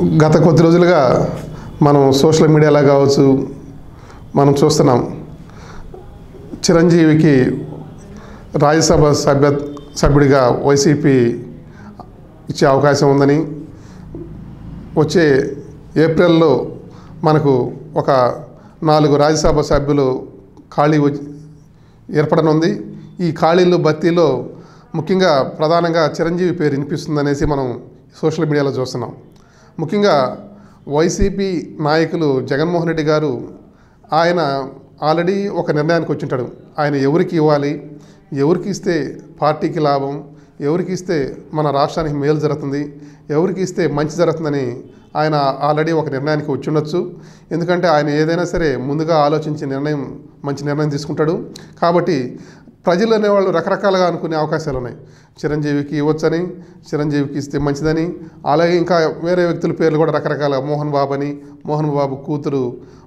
గత కొద్ది రోజులుగా మనం సోషల్ మీడియాలో కావచ్చు మనం చూస్తున్నాం. చిరంజీవికి రాజ్యసభ సభ్య సభ్యుడిగా వైసీపీ ఇచ్చే అవకాశం ఉందని వచ్చే ఏప్రిల్లో మనకు ఒక నాలుగు రాజ్యసభ సభ్యులు ఖాళీ ఏర్పడనుంది. ఈ ఖాళీలు భర్తీలో ముఖ్యంగా ప్రధానంగా చిరంజీవి పేరు వినిపిస్తుందనేసి మనం సోషల్ మీడియాలో చూస్తున్నాం. ముఖ్యంగా వైసీపీ నాయకులు జగన్మోహన్ రెడ్డి గారు ఆయన ఆల్రెడీ ఒక నిర్ణయానికి వచ్చింటాడు. ఆయన ఎవరికి ఇవ్వాలి? ఎవరికి ఇస్తే పార్టీకి లాభం? ఎవరికి ఇస్తే మన రాష్ట్రానికి మేలు జరుగుతుంది? ఎవరికి ఇస్తే మంచి జరుగుతుందని ఆయన ఆల్రెడీ ఒక నిర్ణయానికి వచ్చి ఉండొచ్చు ఎందుకంటే ఆయన ఏదైనా సరే ముందుగా ఆలోచించి నిర్ణయం మంచి నిర్ణయం తీసుకుంటాడు. కాబట్టి ప్రజలు అనేవాళ్ళు రకరకాలుగా అనుకునే అవకాశాలు ఉన్నాయి చిరంజీవికి ఇవ్వచ్చని చిరంజీవికి ఇస్తే మంచిదని అలాగే ఇంకా వేరే వ్యక్తుల పేర్లు కూడా రకరకాల మోహన్ బాబు అని మోహన్ బాబు కూతురు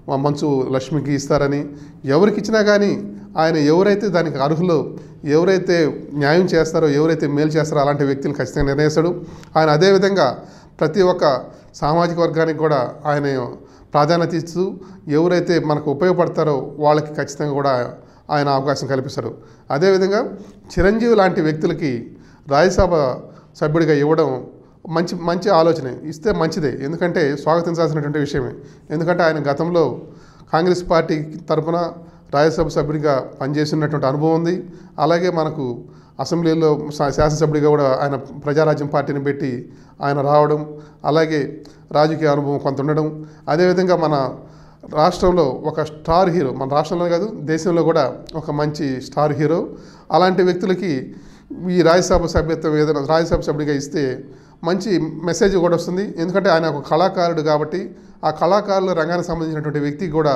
మా మంచు లక్ష్మికి ఇస్తారని ఎవరికి ఇచ్చినా కానీ ఆయన ఎవరైతే దానికి అర్హులు ఎవరైతే న్యాయం చేస్తారో ఎవరైతే మేలు చేస్తారో అలాంటి వ్యక్తులు ఖచ్చితంగా నిర్ణయిస్తాడు. ఆయన అదేవిధంగా ప్రతి ఒక్క సామాజిక వర్గానికి కూడా ఆయన ప్రాధాన్యత ఇస్తూ ఎవరైతే మనకు ఉపయోగపడతారో వాళ్ళకి ఖచ్చితంగా కూడా ఆయన అవకాశం కల్పిస్తాడు అదేవిధంగా చిరంజీవి లాంటి వ్యక్తులకి రాజ్యసభ సభ్యుడిగా ఇవ్వడం మంచి మంచి ఆలోచనే. ఇస్తే మంచిదే. ఎందుకంటే స్వాగతించాల్సినటువంటి విషయమే. ఎందుకంటే ఆయన గతంలో కాంగ్రెస్ పార్టీ తరఫున రాజ్యసభ సభ్యుడిగా పనిచేసినటువంటి అనుభవం ఉంది. అలాగే మనకు అసెంబ్లీలో శా- శాసనసభ్యుడిగా కూడా ఆయన ప్రజారాజ్యం పార్టీని పెట్టి ఆయన రావడం అలాగే రాజకీయ అనుభవం కొంత ఉండడం. అదేవిధంగా మన రాష్ట్రంలో ఒక స్టార్ హీరో మన రాష్ట్రంలో కాదు దేశంలో కూడా ఒక మంచి స్టార్ హీరో. అలాంటి వ్యక్తులకి ఈ రాజ్యసభ సభ్యత్వం ఏదైనా రాజ్యసభ సభ్యుడిగా ఇస్తే మంచి మెసేజ్ కూడా వస్తుంది. ఎందుకంటే ఆయన ఒక కళాకారుడు కాబట్టి ఆ కళాకారుల రంగానికి సంబంధించినటువంటి వ్యక్తికి కూడా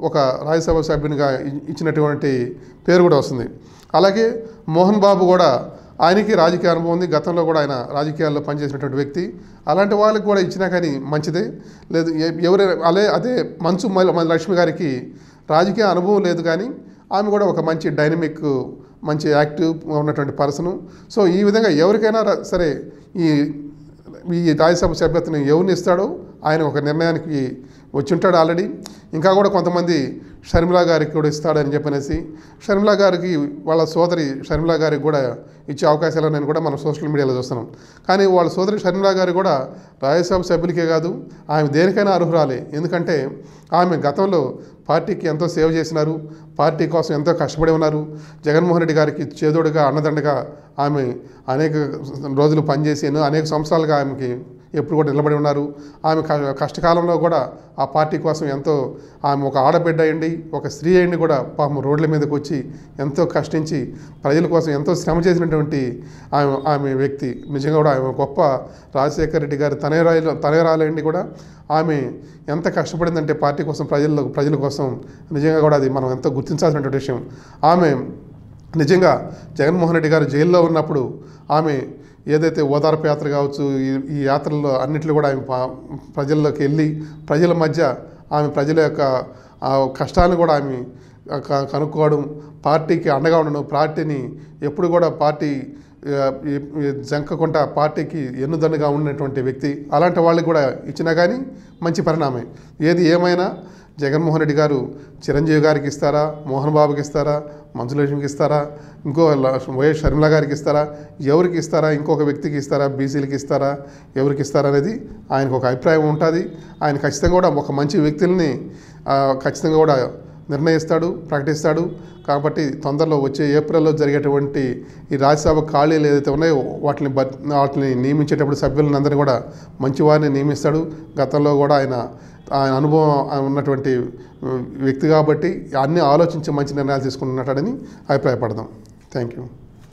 ఒక రాజ్యసభ సభ్యునిగా ఇచ్చినటువంటి పేరు కూడా వస్తుంది. అలాగే మోహన్ బాబు కూడా ఆయనకి రాజకీయ అనుభవం ఉంది. గతంలో కూడా ఆయన రాజకీయాల్లో పనిచేసినటువంటి వ్యక్తి. అలాంటి వాళ్ళకి కూడా ఇచ్చినా కానీ మంచిదే. లేదు ఎవరైనా ఎవరు అలే అదే మంచు లక్ష్మి గారికి రాజకీయ అనుభవం లేదు కానీ ఆమె కూడా ఒక మంచి డైనమిక్ మంచి యాక్టివ్ ఉన్నటువంటి పర్సను. సో ఈ విధంగా ఎవరికైనా సరే ఈ ఈ రాజ్యసభ సభ్యత్వం ఎవరిని ఇస్తాడో ఆయన ఒక నిర్ణయానికి వచ్చి ఉంటాడు ఆల్రెడీ. ఇంకా కూడా కొంతమంది షర్మిలా గారికి కూడా ఇస్తాడని చెప్పనేసి షర్మిలా గారికి వాళ్ళ సోదరి షర్మిలా గారికి కూడా ఇచ్చే అవకాశాలు నేను కూడా మనం సోషల్ మీడియాలో చూస్తున్నాం. కానీ వాళ్ళ సోదరి షర్మిలా గారు కూడా రాజ్యసభ సభ్యులకే కాదు ఆమె దేనికైనా అర్హురాలే. ఎందుకంటే ఆమె గతంలో పార్టీకి ఎంతో సేవ చేసినారు పార్టీ కోసం ఎంతో కష్టపడి ఉన్నారు. జగన్మోహన్ రెడ్డి గారికి చేదోడుగా అన్నదండగా ఆమె అనేక రోజులు పనిచేసి అనేక సంవత్సరాలుగా ఆమెకి ఎప్పుడు కూడా నిలబడి ఉన్నారు. ఆమె కష్టకాలంలో కూడా ఆ పార్టీ కోసం ఎంతో ఆమె ఒక ఆడబిడ్డ అయ్యండి ఒక స్త్రీ అయ్యండి కూడా పాపం రోడ్ల మీదకి వచ్చి ఎంతో కష్టించి ప్రజల కోసం ఎంతో శ్రమ చేసినటువంటి ఆమె ఆమె వ్యక్తి. నిజంగా కూడా ఆమె గొప్ప రాజశేఖర రెడ్డి గారి తనయరాలు తనయరాలండి కూడా. ఆమె ఎంత కష్టపడిందంటే పార్టీ కోసం ప్రజల్లో ప్రజల కోసం నిజంగా కూడా అది మనం ఎంతో గుర్తించాల్సినటువంటి విషయం. ఆమె నిజంగా జగన్మోహన్ రెడ్డి గారు జైల్లో ఉన్నప్పుడు ఆమె ఏదైతే ఓదార్పు యాత్ర కావచ్చు ఈ ఈ యాత్రల్లో అన్నింటిలో కూడా ఆమె పా- ప్రజల్లోకి వెళ్ళి ప్రజల మధ్య ఆమె ప్రజల యొక్క కష్టాన్ని కూడా ఆమె కనుక్కోవడం పార్టీకి అండగా ఉండడం పార్టీని ఎప్పుడు కూడా పార్టీ జంకకుండా పార్టీకి ఎన్నుదన్నుగా ఉన్నటువంటి వ్యక్తి. అలాంటి వాళ్ళకి కూడా ఇచ్చినా కానీ మంచి పరిణామే ఏది ఏమైనా జగన్మోహన్ రెడ్డి గారు చిరంజీవి గారికి ఇస్తారా? మోహన్ బాబుకి ఇస్తారా? మంచులక్ష్మికి ఇస్తారా? ఇంకో వైఎస్ షర్మిల గారికి ఇస్తారా? ఎవరికి ఇస్తారా? ఇంకొక వ్యక్తికి ఇస్తారా? బీసీలకి ఇస్తారా? ఎవరికి ఇస్తారా అనేది ఆయనకు ఒక అభిప్రాయం ఉంటుంది. ఆయన ఖచ్చితంగా కూడా ఒక మంచి వ్యక్తుల్ని ఖచ్చితంగా కూడా నిర్ణయిస్తాడు ప్రకటిస్తాడు. కాబట్టి తొందరలో వచ్చే ఏప్రిల్లో జరిగేటువంటి ఈ రాజ్యసభ ఖాళీలు ఏదైతే ఉన్నాయో వాటిని వాటిని నియమించేటప్పుడు సభ్యులందరినీ కూడా మంచి వారిని నియమిస్తాడు. గతంలో కూడా ఆయన ఆయన అనుభవం ఉన్నటువంటి వ్యక్తి కాబట్టి అన్నీ ఆలోచించి మంచి నిర్ణయాలు తీసుకుంటున్నాడని అభిప్రాయపడదాం. Thank you